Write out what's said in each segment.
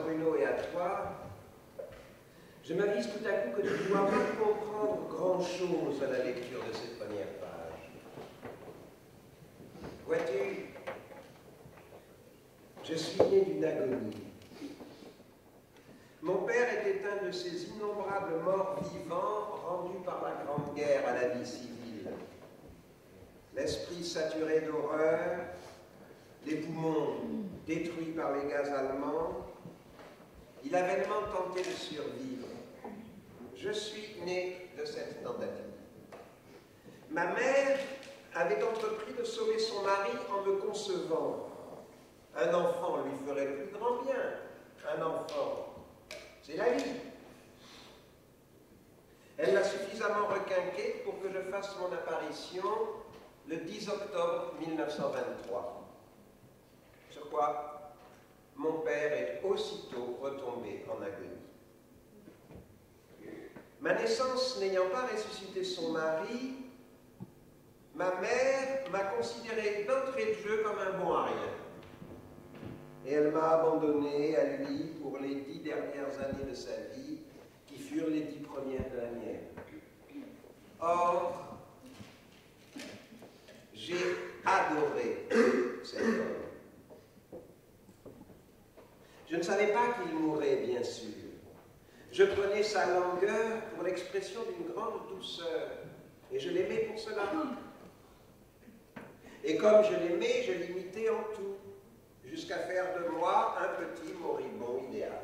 Bruno et à toi, je m'avise tout à coup que tu ne dois pas comprendre grand-chose à la lecture de cette première page. Vois-tu, je suis né d'une agonie. Mon père était un de ces innombrables morts vivants rendus par la Grande Guerre à la vie civile. L'esprit saturé d'horreur, les poumons détruits par les gaz allemands, il a vainement tenté de survivre. Je suis né de cette tentative. Ma mère avait entrepris de sauver son mari en me concevant. Un enfant lui ferait plus grand bien. Un enfant, c'est la vie. Elle l'a suffisamment requinqué pour que je fasse mon apparition le 10 octobre 1923. Sur quoi mon père est aussitôt retombé en agonie. Ma naissance n'ayant pas ressuscité son mari, ma mère m'a considéré d'entrée de jeu comme un bon à. Et elle m'a abandonné à lui pour les dix dernières années de sa vie, qui furent les dix premières de la mienne. Or, j'ai adoré cet homme. Je ne savais pas qu'il mourrait, bien sûr. Je prenais sa langueur pour l'expression d'une grande douceur, et je l'aimais pour cela. Et comme je l'aimais, je l'imitais en tout, jusqu'à faire de moi un petit moribond idéal.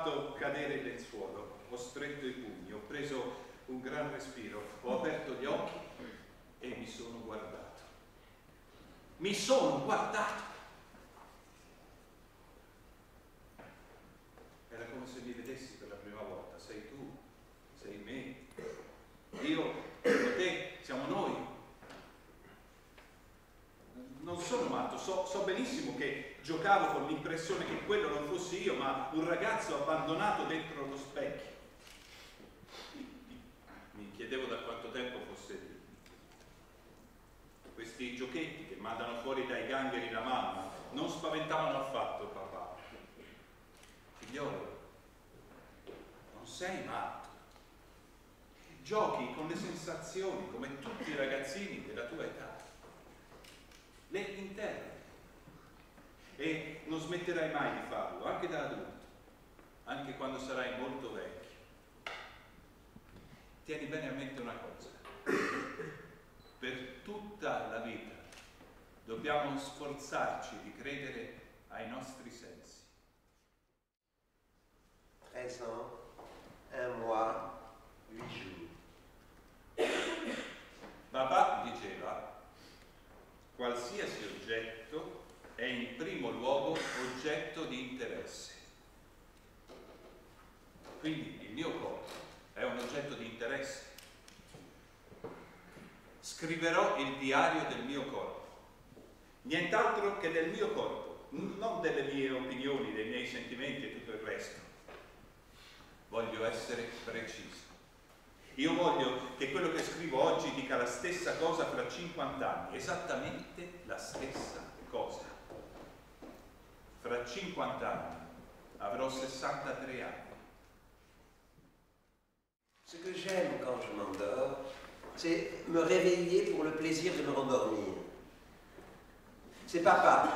Fatto cadere il lenzuolo, ho stretto i pugni, ho preso un gran respiro, ho aperto gli occhi e mi sono guardato. Mi sono guardato. Era come se mi vedessi per la prima volta. Sei tu, sei me, io, te, siamo noi. Non sono matto, so, so benissimo che giocavo con l'impressione che quello non fossi io, ma un ragazzo abbandonato dentro lo specchio. Mi chiedevo da quanto tempo fosse lì. Questi giochetti che mandano fuori dai gangheri la mamma non spaventavano affatto papà. Figliolo, non sei matto. Giochi con le sensazioni come tutti i ragazzini della tua età. Le interni. E non smetterai mai di farlo, anche da adulto, anche quando sarai molto vecchio. Tieni bene a mente una cosa. Per tutta la vita dobbiamo sforzarci di credere ai nostri sensi. 13 ans, un mois, huit jours. Papà diceva, qualsiasi oggetto è in primo luogo oggetto di interesse. Quindi il mio corpo è un oggetto di interesse. Scriverò il diario del mio corpo, nient'altro che del mio corpo, non delle mie opinioni, dei miei sentimenti e tutto il resto. Voglio essere preciso. Io voglio che quello che scrivo oggi dica la stessa cosa fra 50 anni, esattamente la stessa cosa. Fra 50 anni avrò 63 anni. Ce que j'aime quand je m'endors, c'est me réveiller pour le plaisir de me rendormir. C'est papa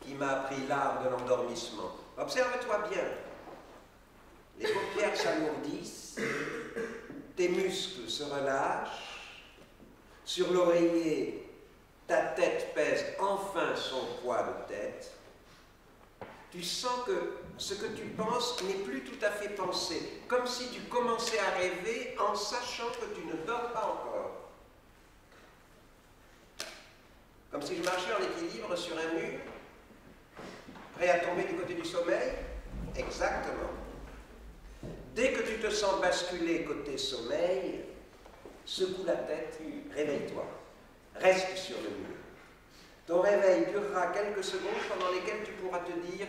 qui m'a appris l'art de l'endormissement. Observe-toi bien. Les paupières s'alourdissent, tes muscles se relâchent, sur l'oreiller, ta tête pèse enfin son poids de tête. Tu sens que ce que tu penses n'est plus tout à fait pensé, comme si tu commençais à rêver en sachant que tu ne dors pas encore. Comme si je marchais en équilibre sur un mur, prêt à tomber du côté du sommeil Exactement. Dès que tu te sens basculer côté sommeil, secoue la tête, réveille-toi. Reste sur le mur. Ton réveil durera quelques secondes pendant lesquelles tu pourras te dire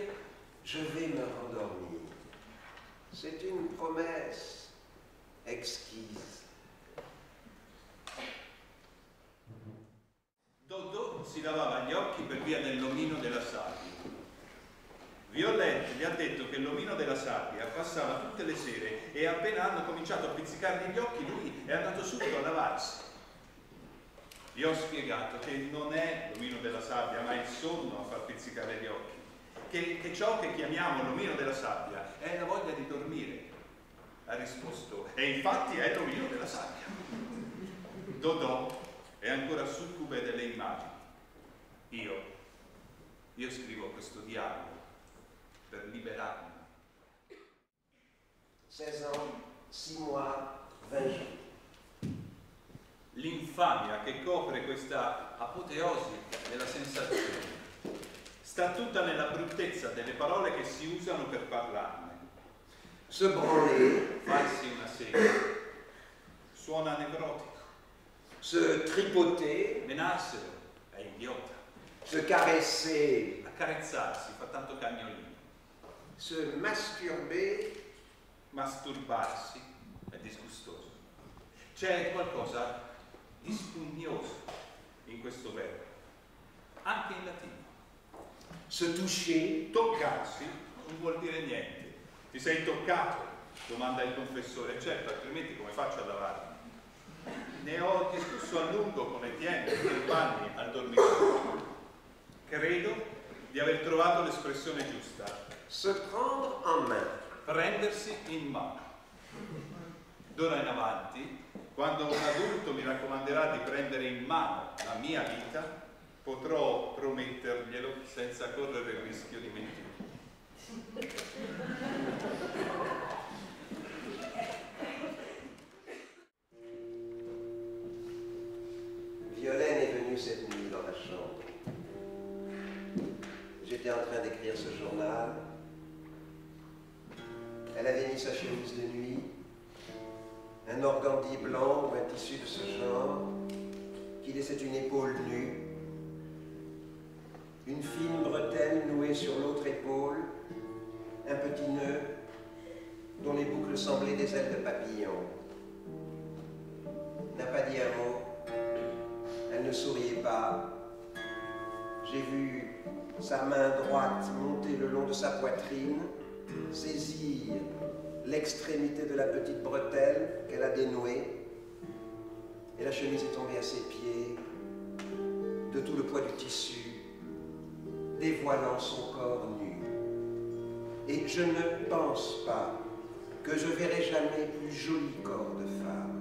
Je vais me rendormir. C'est une promesse exquise. Dodò si lavava gli occhi per via dell'omino della sabbia. Violette gli ha detto che l'omino della sabbia passava tutte le sere e appena hanno cominciato a pizzicargli gli occhi lui è andato subito a lavarsi. Vi ho spiegato che non è l'omino della sabbia, ma il sonno a far pizzicare gli occhi. Che, che ciò che chiamiamo l'omino della sabbia è la voglia di dormire. Ha risposto, e infatti è l'omino della sabbia. Dodò è ancora succube delle immagini. Io, io scrivo questo dialogo per liberarmi. 16 ans, 6 mois, 20 jours. L'infamia che copre questa apoteosi della sensazione sta tutta nella bruttezza delle parole che si usano per parlarne. Se branler, Farsi una sega. Suona nevrotico, se tripoter, menarselo è idiota, se caresser, accarezzarsi fa tanto cagnolino, se masturber, masturbarsi è disgustoso. C'è qualcosa di spugnoso in questo verbo, anche in latino. Se toucher, Toccarsi non vuol dire niente. Ti sei toccato? Domanda il confessore. Certo, altrimenti come faccio a lavarmi? Ne ho discusso a lungo con Etienne per panni al dormitorio. Credo di aver trovato l'espressione giusta. se prendre en main. Prendersi in mano. D'ora in avanti, quando un adulto mi raccomanderà di prendere in mano la mia vita, potrò prometterglielo senza correre il rischio di mentire. Violaine est venue cette nuit dans ma chambre. J'étais en train d'écrire ce journal. Elle avait mis sa chemise de nuit, un organdi blanc ou un tissu de ce genre qui laissait une épaule nue, une fine bretelle nouée sur l'autre épaule, un petit nœud dont les boucles semblaient des ailes de papillon. N'a pas dit un mot. Elle ne souriait pas. J'ai vu sa main droite monter le long de sa poitrine, saisir l'extrémité de la petite bretelle qu'elle a dénouée, et la chemise est tombée à ses pieds, de tout le poids du tissu, dévoilant son corps nu. Et je ne pense pas que je verrai jamais plus joli corps de femme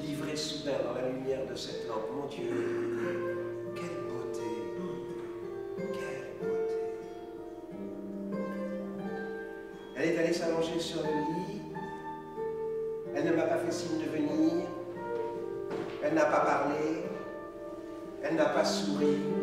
livré soudain dans la lumière de cette lampe. Mon Dieu, quelle beauté, quelle beauté. Elle est allée s'allonger sur le lit. Elle ne m'a pas fait signe de venir. Elle n'a pas parlé. Elle n'a pas souri.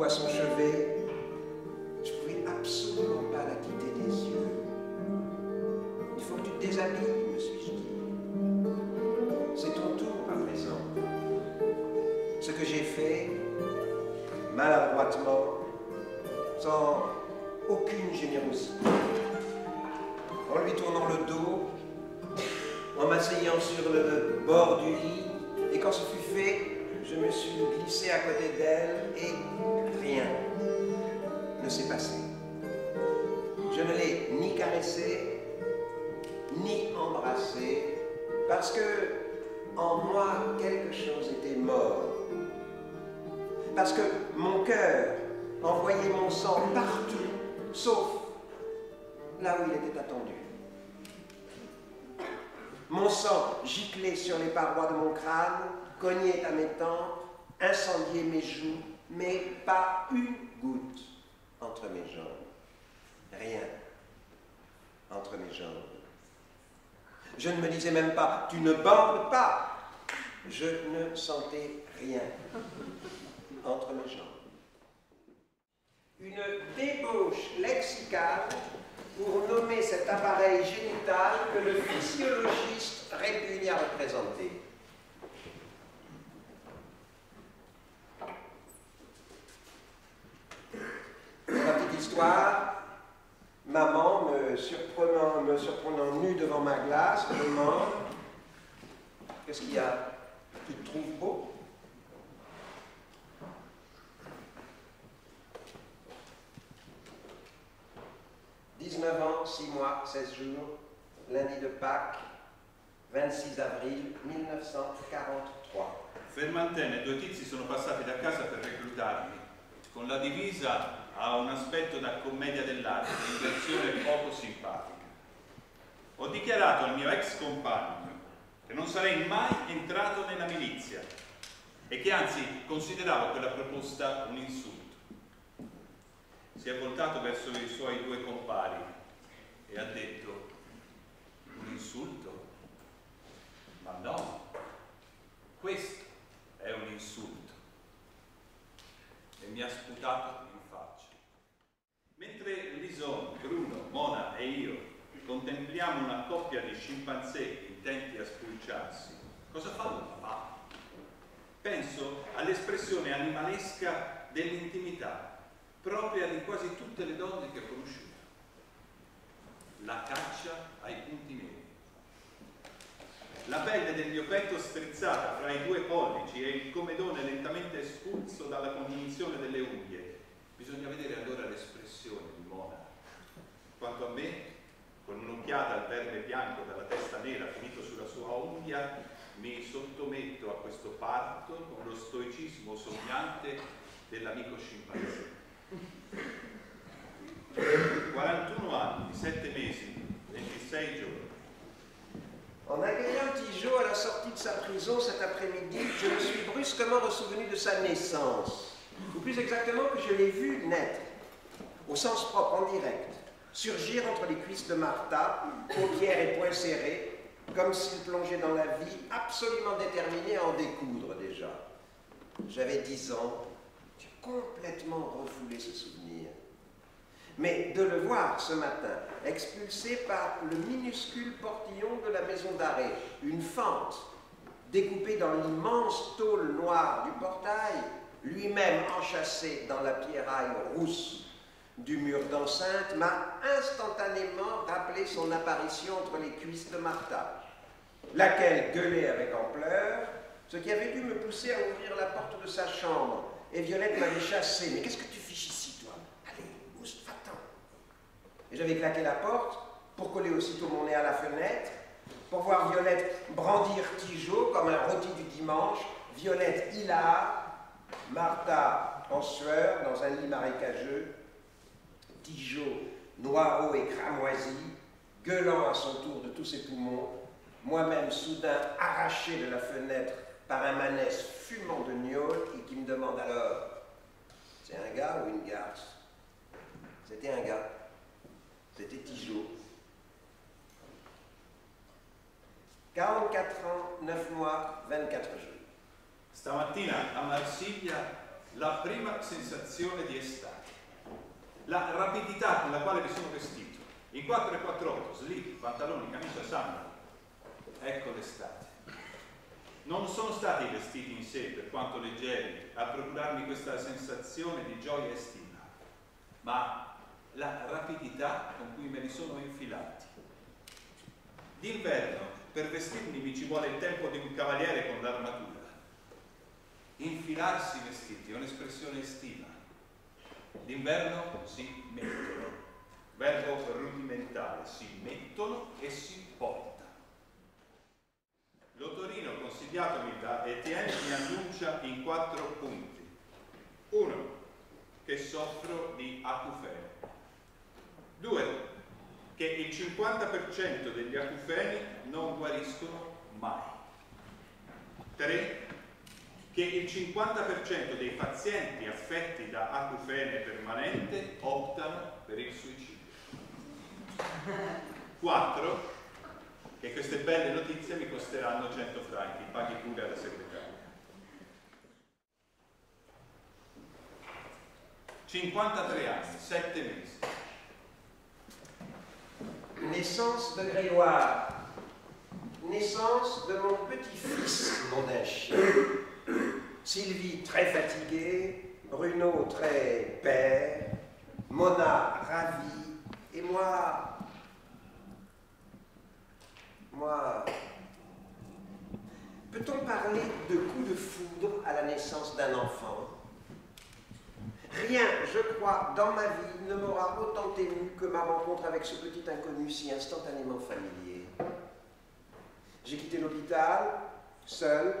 West sauf là où il était attendu. Mon sang giclait sur les parois de mon crâne, cognait à mes tempes, incendiait mes joues, mais pas une goutte entre mes jambes. Rien entre mes jambes. Je ne me disais même pas, tu ne bandes pas. Je ne sentais rien entre mes jambes. Une débauche lexicale pour nommer cet appareil génital que le physiologiste répugne à représenter. la petite histoire, maman, me surprenant, me surprenant nu devant ma glace, me demande Qu'est-ce qu'il y a? Tu te trouves beau? 16 jours, lundi de Pâques, 26 avril 1943. Fermantene e due tizi sono passati da casa per reclutarmi. Con la divisa ha un aspetto da commedia dell'arte, in versione poco simpatica. Ho dichiarato al mio ex compagno che non sarei mai entrato nella milizia e che anzi consideravo quella proposta un insulto si è voltato verso i suoi due compari e ha detto un insulto? Ma no, questo è un insulto. E mi ha sputato in faccia. Mentre Lison, Bruno, Mona e io contempliamo una coppia di scimpanzé intenti a spulciarsi, cosa fa un papà? Penso all'espressione animalesca dell'intimità propria di quasi tutte le donne che ho conosciuto. La caccia ai punti neri. La pelle del mio petto strizzata fra i due pollici e il comedone lentamente espulso dalla congiunzione delle unghie. Bisogna vedere allora l'espressione di Mona. Quanto a me, con un'occhiata al verme bianco dalla testa nera finito sulla sua unghia, mi sottometto a questo parto con lo stoicismo sognante dell'amico scimpanzé. 41 anni, 7 mesi, 26 jours. En accueillant Tijo à la sortie de sa prison cet après-midi, je me suis brusquement ressouvenu de sa naissance. Ou plus exactement que je l'ai vu naître, au sens propre, en direct, surgir entre les cuisses de Martha, paupières et poings serrés, comme s'il plongeait dans la vie, absolument déterminé à en découdre déjà. J'avais 10 ans, complètement refoulé ce souvenir. Mais de le voir ce matin, expulsé par le minuscule portillon de la maison d'arrêt, une fente découpée dans l'immense tôle noire du portail, lui-même enchâssé dans la pierraille rousse du mur d'enceinte, m'a instantanément rappelé son apparition entre les cuisses de Martha, laquelle gueulait avec ampleur, ce qui avait dû me pousser à ouvrir la porte de sa chambre et Violette m'avait chassé. Mais qu'est-ce que tu fiches ici, toi Allez, bouge, va-t'en. Et j'avais claqué la porte pour coller aussitôt mon nez à la fenêtre, pour voir Violette brandir Tigeot comme un rôti du dimanche, Violette hilar, Martha en sueur dans un lit marécageux, Tigeot noireau et cramoisi, gueulant à son tour de tous ses poumons, moi-même soudain arraché de la fenêtre par un manès fumant de gnôle et qui me demande alors c'est un gars ou une garce? C'était un gars. C'était Tigeot. 44 ans, 9 mois, 24 jours. Stamattina a Marsiglia la prima sensazione di estate. La rapidità con la quale mi sono vestito. In 4 e 48, slip, pantaloni, camicia, sandali. Ecco l'estate. Non sono stati i vestiti in sé, per quanto leggeri, a procurarmi questa sensazione di gioia e stima, ma la rapidità con cui me li sono infilati. D'inverno, per vestirmi mi ci vuole il tempo di un cavaliere con l'armatura. Infilarsi i vestiti è un'espressione estiva. D'inverno si mettono, verbo rudimentale, si mettono e si portano. L'Otorino consigliatomi da Etienne mi annuncia in quattro punti. Uno, che soffro di acufene. Due, che il 50% degli acufeni non guariscono mai. Tre, che il 50% dei pazienti affetti da acufene permanente optano per il suicidio. Quattro, che queste belle notizie mi costeranno 100 franchi, paghi pure alla segretaria. 53 anni, 7 mesi. Naissance de Grégoire. Naissance de mon petit-fils, mon chien. Sylvie très fatiguée, Bruno très père, Mona ravie, et moi, moi, peut-on parler de coup de foudre à la naissance d'un enfant? Rien, je crois, dans ma vie ne m'aura autant ému que ma rencontre avec ce petit inconnu si instantanément familier. J'ai quitté l'hôpital, seul,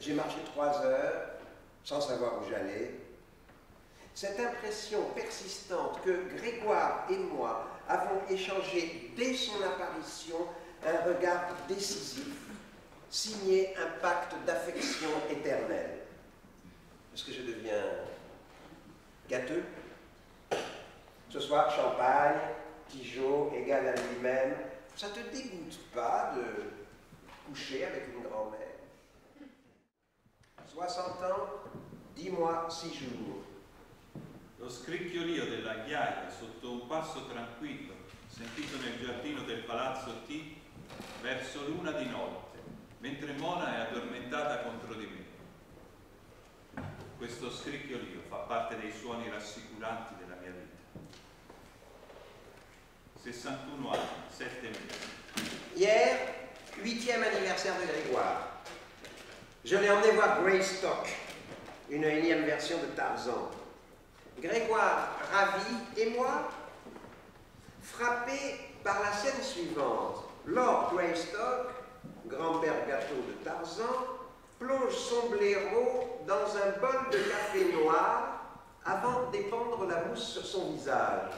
j'ai marché trois heures, sans savoir où j'allais. Cette impression persistante que Grégoire et moi avons échangé dès son apparition un regard décisif, signé un pacte d'affection éternelle. Est-ce que je deviens gâteux. Ce soir, champagne, Tigeot, égal à lui-même. Ça te dégoûte pas de coucher avec une grand-mère 60 ans, 10 mois, 6 jours. Lo scricchiolio della ghiaia sotto un passo tranquillo, sentito nel giardino del palazzo T, verso l'una di notte, mentre Mona è addormentata contro di me. Questo scricchiolio fa parte dei suoni rassicuranti della mia vita. 61 anni, 7 mesi. Hier, huitième anniversaire de Grégoire. Je l'ai emmené voir Greystock, une énième version de Tarzan. Grégoire ravi et moi frappé par la scène suivante. Lord Greystock, grand-père gâteau de Tarzan, plonge son blaireau dans un bol de café noir avant d'épandre la mousse sur son visage.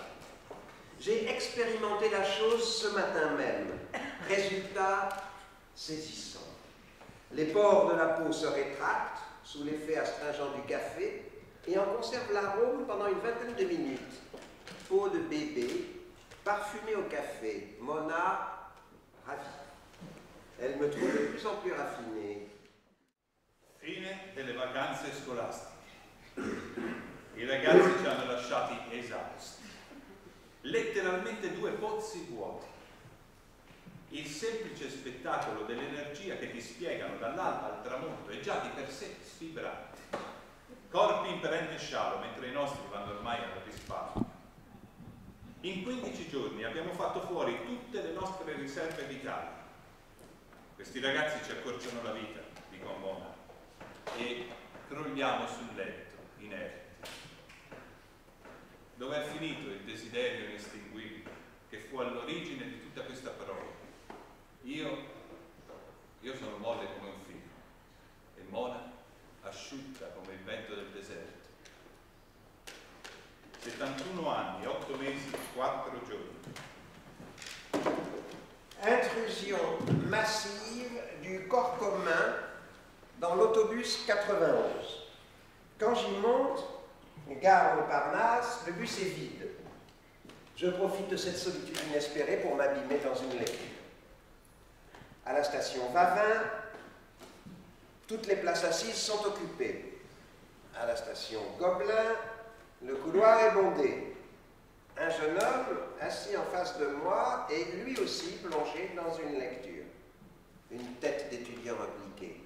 J'ai expérimenté la chose ce matin même. Résultat saisissant. Les pores de la peau se rétractent sous l'effet astringent du café et en conservent l'arôme pendant une vingtaine de minutes. Peau de bébé, parfumée au café. Mona, ravie. Elle me trouve de plus en plus raffinée. Fine delle vacanze scolastiche. I ragazzi ci hanno lasciati esausti. Letteralmente due pozzi vuoti. Il semplice spettacolo dell'energia che ti spiegano dall'alba al tramonto è già di per sé sfibrante. Corpi in perenne scialo, mentre i nostri vanno ormai alla risparmio. In 15 giorni abbiamo fatto fuori tutte le nostre riserve vitali. Questi ragazzi ci accorciano la vita, dico a Mona, e crolliamo sul letto, inerti. Dove è finito il desiderio inestinguibile che fu all'origine di tutta questa parola? Io, io sono molle come un figlio e Mona asciutta come il vento del deserto. 71 anni, 8 mesi, 4 giorni. Intrusion massive du corps dans l'autobus 91. Quand j'y monte, gare Montparnasse, le bus est vide. Je profite de cette solitude inespérée pour m'abîmer dans une lecture. À la station Vavin, toutes les places assises sont occupées. À la station Gobelin, le couloir est bondé. Un jeune homme assis en face de moi et lui aussi plongé dans une lecture. Une tête d'étudiant appliqué.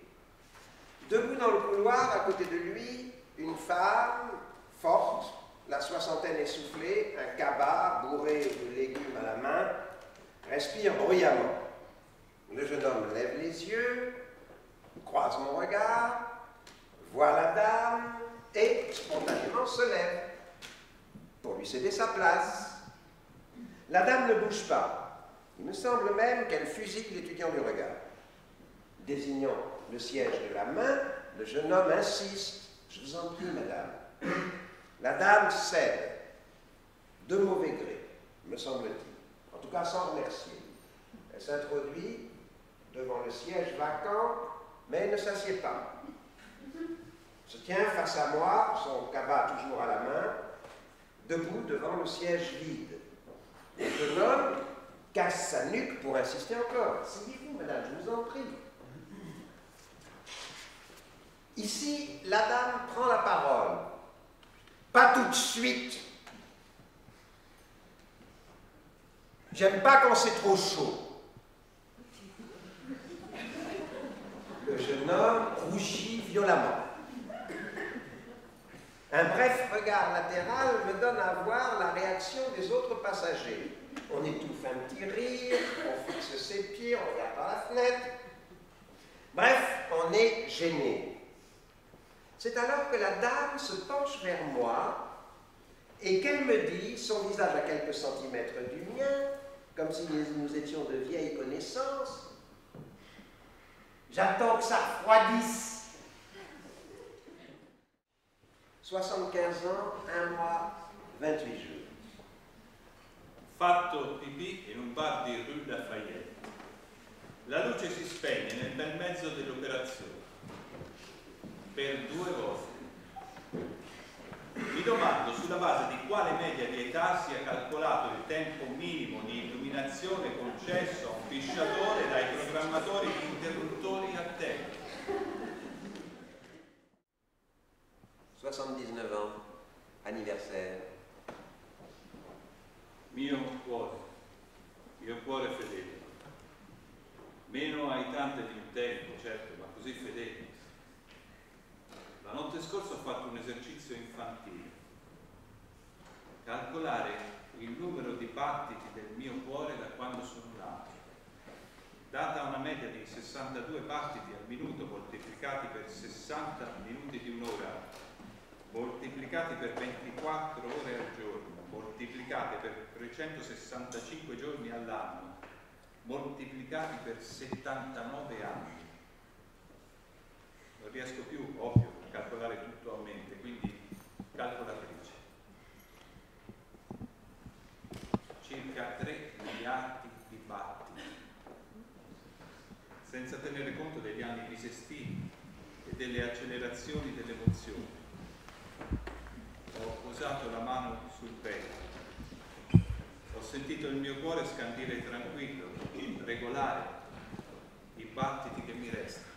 Debout dans le couloir, à côté de lui, une femme forte, la soixantaine essoufflée, un cabas bourré de légumes à la main, respire bruyamment. Le jeune homme lève les yeux, croise mon regard, voit la dame et spontanément se lève pour lui céder sa place. La dame ne bouge pas. Il me semble même qu'elle fusille l'étudiant du regard. Désignant le siège de la main, le jeune homme insiste. Je vous en prie, madame. La dame cède, de mauvais gré, me semble-t-il. En tout cas, sans remercier. Elle s'introduit devant le siège vacant, mais ne s'assied pas. Se tient face à moi, son cabas toujours à la main, debout devant le siège vide. Le jeune homme, casse sa nuque pour insister encore. Asseyez-vous, madame, je vous en prie. Ici, la dame prend la parole. Pas tout de suite. J'aime pas quand c'est trop chaud. Le jeune homme rougit violemment. Un bref regard latéral me donne à voir la réaction des autres passagers. On étouffe un petit rire, on fixe ses pieds, on regarde par la fenêtre. Bref, on est gêné. C'est alors que la dame se penche vers moi et qu'elle me dit, son visage à quelques centimètres du mien, comme si nous étions de vieilles connaissances, J'attends que ça refroidisse. 75 ans, 1 mois, 28 jours. Fatto pipì in un bar di Rue Lafayette. La luce si spegne nel bel mezzo dell'operazione. Per due volte. Mi domando sulla base di quale media di età sia calcolato il tempo minimo di illuminazione concesso a un fisciatore dai programmatori di interruttori a tempo. 79 ans, anniversaire. Mio cuore, mio cuore fedele. Meno ai tante di un tempo, certo, ma così fedele. La notte scorsa ho fatto un esercizio infantile. Calcolare il numero di battiti del mio cuore da quando sono nato. Data una media di 62 battiti al minuto moltiplicati per 60 minuti di un'ora, moltiplicati per 24 ore al giorno, moltiplicati per 365 giorni all'anno, moltiplicati per 79 anni. Non riesco più, ovvio, calcolare tutto a mente, quindi calcolatrice. Circa 3 miliardi di battiti, senza tenere conto degli anni bisestini e delle accelerazioni delle emozioni ho posato la mano sul petto. Ho sentito il mio cuore scandire tranquillo, regolare, i battiti che mi restano.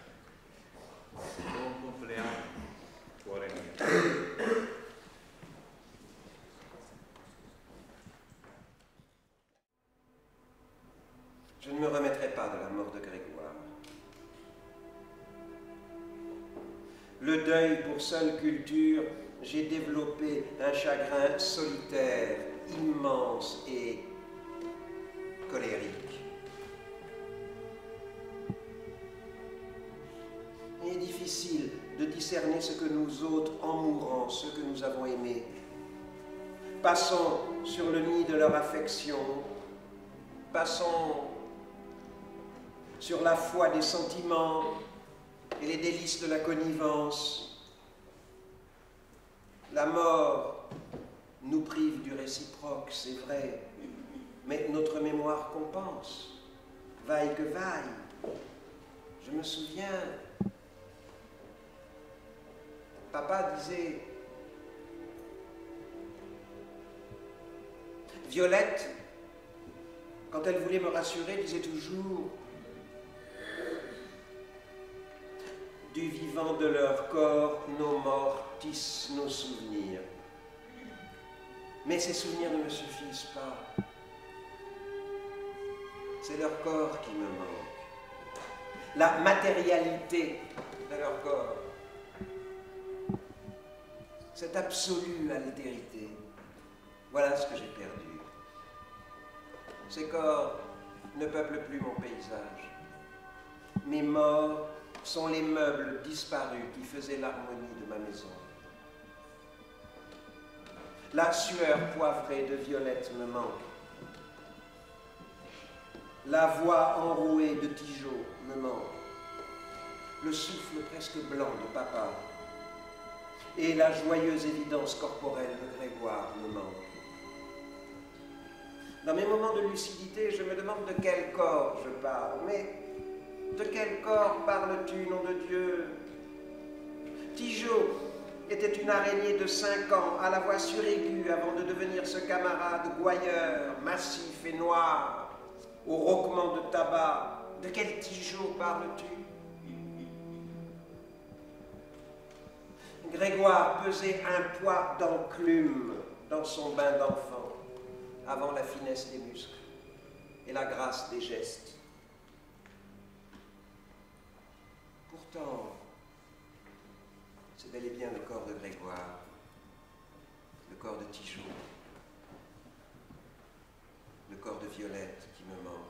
Je ne me remettrai pas de la mort de Grégoire. Le deuil pour seule culture j'ai développé un chagrin solitaire, immense et colérique. Ce que nous autres, en mourant, ce que nous avons aimé. Passons sur le nid de leur affection, passons sur la foi des sentiments et les délices de la connivence, la mort nous prive du réciproque, c'est vrai, mais notre mémoire compense, vaille que vaille. Je me souviens, papa disait, Violette, quand elle voulait me rassurer, disait toujours, du vivant de leur corps, nos morts tissent nos souvenirs. Mais ces souvenirs ne me suffisent pas. C'est leur corps qui me manque. La matérialité de leur corps. Cette absolue altérité. Voilà ce que j'ai perdu. Ces corps ne peuplent plus mon paysage. Mes morts sont les meubles disparus qui faisaient l'harmonie de ma maison. La sueur poivrée de Violette me manque. La voix enrouée de Tigeot me manque. Le souffle presque blanc de papa. Et la joyeuse évidence corporelle de Grégoire me manque. Dans mes moments de lucidité, je me demande de quel corps je parle, mais de quel corps parles-tu, nom de Dieu? Tigeot était une araignée de cinq ans, à la voix suraiguë avant de devenir ce camarade gouailleur, massif et noir. au roquement de tabac. De quel Tigeot parles-tu? Grégoire pesait un poids d'enclume dans son bain d'enfant, avant la finesse des muscles et la grâce des gestes. Pourtant, c'est bel et bien le corps de Grégoire, le corps de Tigeot, le corps de Violette qui me manque,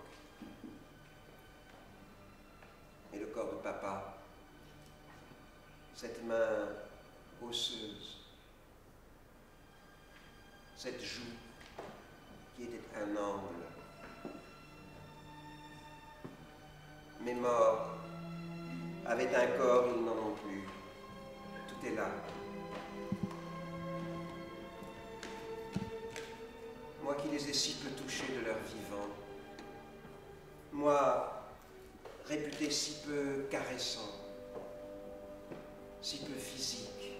et le corps de papa, cette main cette joue qui était un angle. Mes morts avaient un corps, ils n'en ont plus. Tout est là. Moi qui les ai si peu touchés de leur vivant. Moi, réputé si peu caressant, si peu physique.